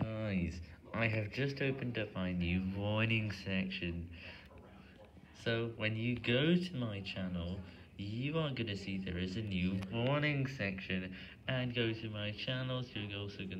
Guys, I have just opened up my new warning section. So, when you go to my channel, you are going to see there is a new warning section, and go to my channel, so you're also going to